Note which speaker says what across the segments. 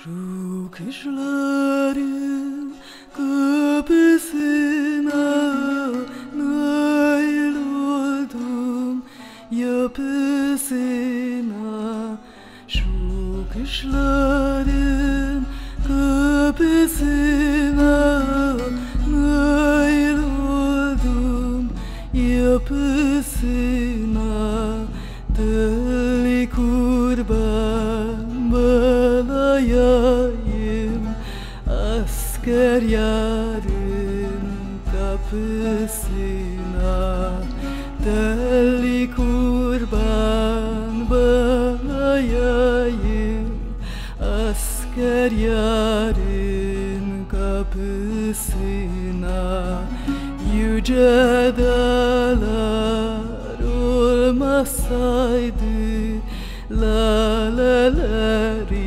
Speaker 1: Şu kışların kapısına nail oldum yapısına. Şu kışların kapısına nail oldum yapısına balayayım Asker yarın kapısına. Deli kurban balayayım Asker yarın kapısına. Yüce dağlar olmasaydı Laleleri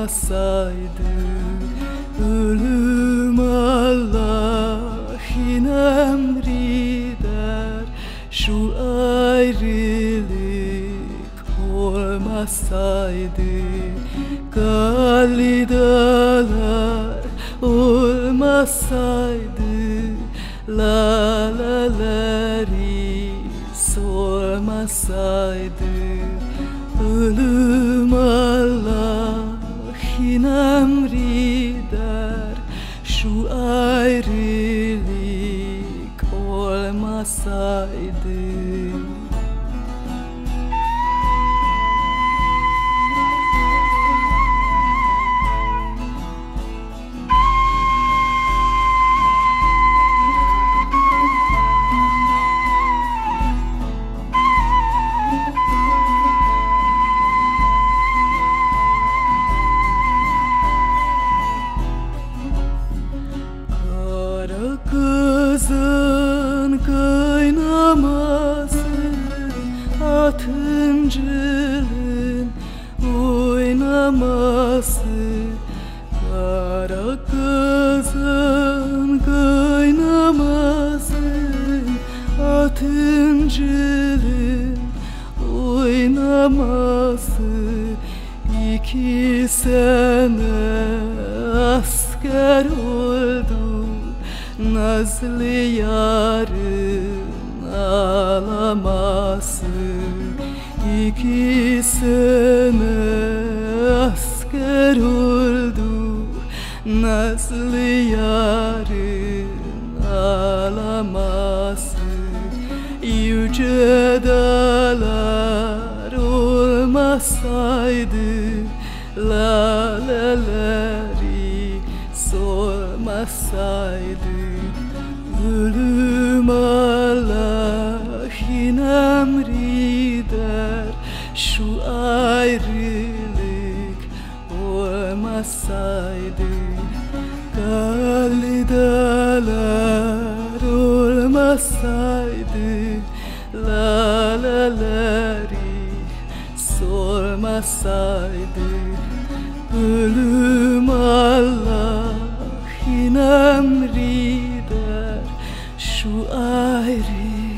Speaker 1: solmasaydı Ölüm Allah'ın emri Şu ayrılık olmasaydı Galidalar olmasaydı Laleleri sormasaydı Ölüm Allah'ın emri der Şu ayrılık olmasaydı Atıncılın oynaması Kara kızın kaynaması Atıncılın oynaması İki sene asker oldu. Nazlı yarın ağlaması İki sene asker oldu. Nazlı yarın ağlaması? Yüce dağlar olmasaydı Laleleri sormasaydı. Ölüm Allah'ın emri Şu ayrılık olmasaydı Galidalar olmasaydı Laleleri sormasaydı Ölüm Allah'ın emri der Şu ayrı